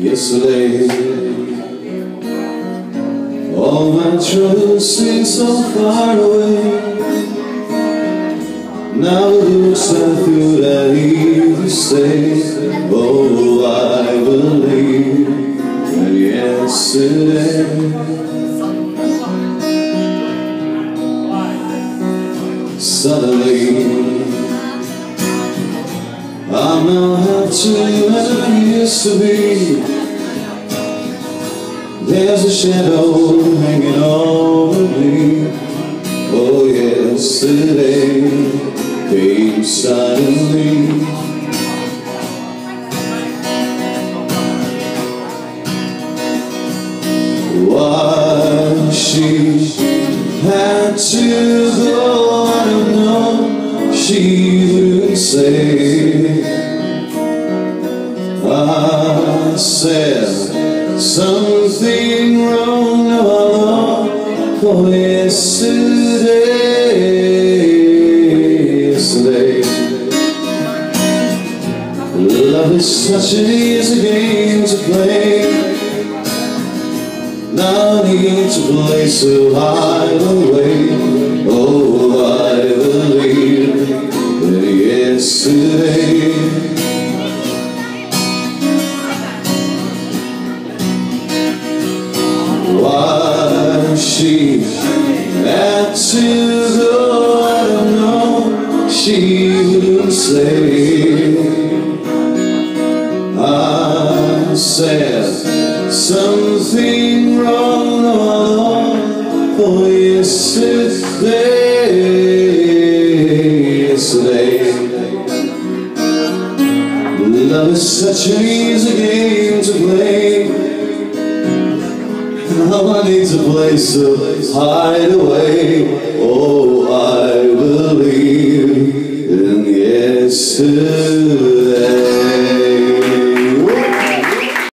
yesterday. All my troubles seem so far away. Now it looks like you that easy say Oh, I believe that yesterday. Suddenly I'm not half to I used to be There's a shadow hanging over me. Oh, yesterday came suddenly. Why she had to go, I don't know She would say. I said something wrong now know for yesterday, yesterday Love is such an easy game to play. No need to play so hide away she had to go, I know She would say I said something wrong, no, for yesterday, yesterday Love is such an easy game to play needs a place to hide away. Oh, I believe in yesterday.